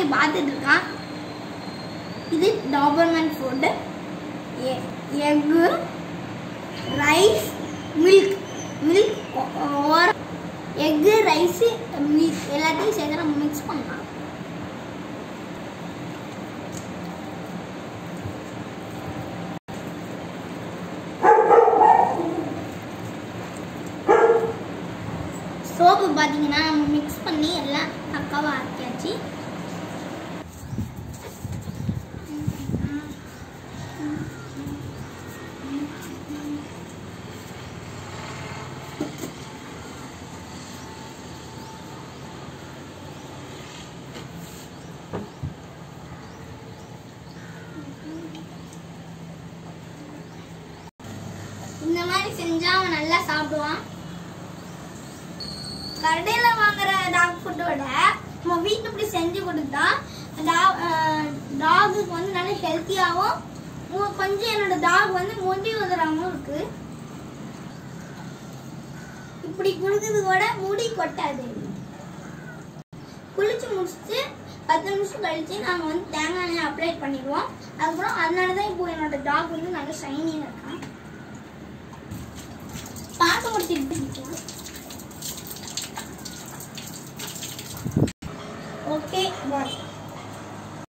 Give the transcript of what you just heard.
இங்கே பார்த்துட்டு இருக்கான் இது Doberman food egg rice milk milk ஓர எக்கு ரைஸு மில்க் எல்லாத்தையும் சேர்த்து நம்ம மிக்ஸ் பண்ணலாம். சோப்பு பார்த்தீங்கன்னா நம்ம மிக்ஸ் பண்ணி எல்லாம் பக்காவாக ஆக்கியாச்சு இந்த மாதிரி செஞ்சா அவன் நல்லா சாப்பிடுவான். கடையில் வாங்குற டாக் ஃபுட்டோட நம்ம வீட்டு இப்படி செஞ்சு கொடுத்தா டாகுக்கு வந்து நல்லா ஹெல்த்தியாகவும் கொஞ்சம் என்னோட டாக் வந்து மொண்டி உதறாமல் இருக்கு இப்படி குளிக்கிறது கூட முடி கொட்டாது. குளிச்சு முடிச்சுட்டு பத்து நிமிஷம் கழித்து நாங்கள் வந்து தேங்காய் எண்ணெய் அப்ளை பண்ணிடுவோம். அதுக்கப்புறம் அதனால தான் இப்போ என்னோட டாக் வந்து நல்லா ஷைனியாக இருக்கான். பார்க்க முடிச்சுட்டு ஓகே பாய்